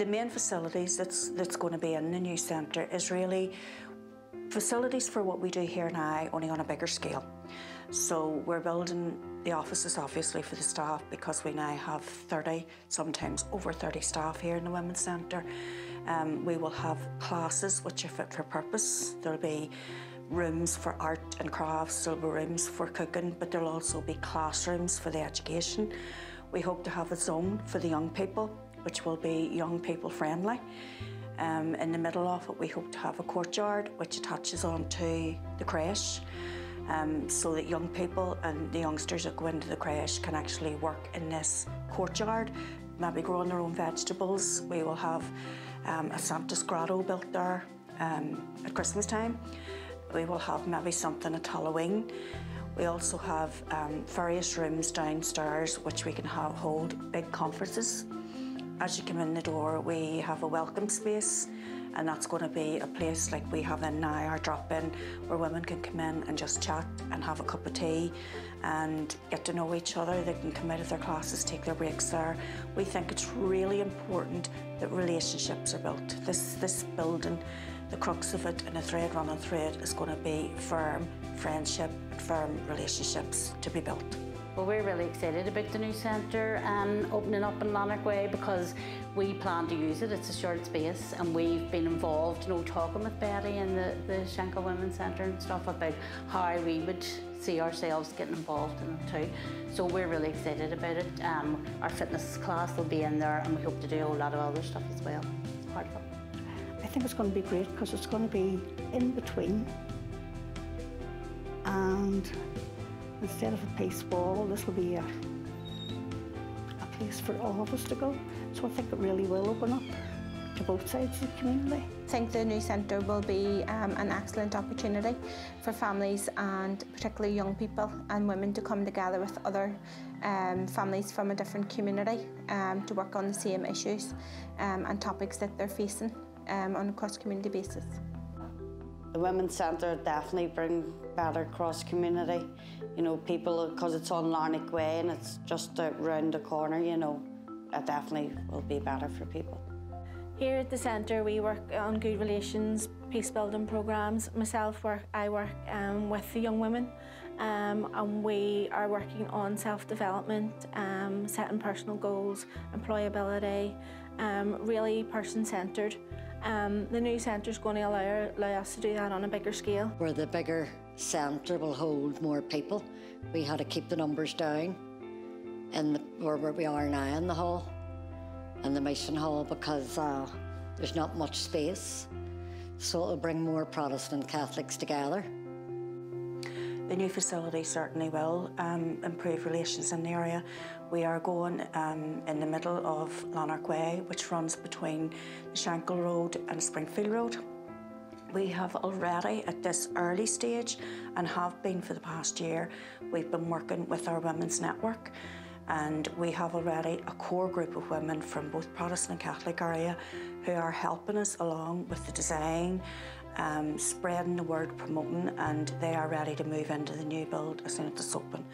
The main facilities that's, that's going to be in the new centre is really facilities for what we do here now, only on a bigger scale. So we're building the offices obviously for the staff because we now have 30, sometimes over 30 staff here in the Women's Centre. Um, we will have classes which are fit for purpose. There'll be rooms for art and crafts, there'll be rooms for cooking, but there'll also be classrooms for the education. We hope to have a zone for the young people, which will be young people friendly. Um, in the middle of it, we hope to have a courtyard which attaches onto the creche um, so that young people and the youngsters that go into the creche can actually work in this courtyard, maybe growing their own vegetables. We will have um, a Santa's grotto built there um, at Christmas time. We will have maybe something at Halloween. We also have um, various rooms downstairs which we can have, hold big conferences. As you come in the door, we have a welcome space and that's going to be a place like we have in now, our drop-in, where women can come in and just chat and have a cup of tea and get to know each other. They can come out of their classes, take their breaks there. We think it's really important that relationships are built. This, this building, the crux of it and a thread running through it is going to be firm friendship, firm relationships to be built. Well, we're really excited about the new centre and opening up in Lanark Way because we plan to use it. It's a shared space and we've been involved, you know, talking with Betty and the, the Shankill Women's Centre and stuff about how we would see ourselves getting involved in it too. So we're really excited about it. Um, our fitness class will be in there and we hope to do a lot of other stuff as well as part of it. I think it's going to be great because it's going to be in between and instead of a pace wall this will be a, a place for all of us to go. So I think it really will open up to both sides of the community. I think the new centre will be um, an excellent opportunity for families and particularly young people and women to come together with other um, families from a different community um, to work on the same issues um, and topics that they're facing um, on a cross-community basis. The Women's Centre definitely bring better cross community. You know, people, because it's on Lanark Way and it's just around the corner, you know, it definitely will be better for people. Here at the centre we work on good relations, peace building programmes. Myself, work, I work um, with the young women um, and we are working on self-development, um, setting personal goals, employability, um, really person-centred. Um, the new centre is going to allow, allow us to do that on a bigger scale. Where the bigger centre will hold more people, we had to keep the numbers down in the, where, where we are now in the hall, in the mission hall, because uh, there's not much space. So it'll bring more Protestant Catholics together. The new facility certainly will um, improve relations in the area. We are going um, in the middle of Lanark Way, which runs between Shankill Road and Springfield Road. We have already at this early stage and have been for the past year, we've been working with our women's network and we have already a core group of women from both Protestant and Catholic area who are helping us along with the design, um, spreading the word, promoting, and they are ready to move into the new build as soon as it's open.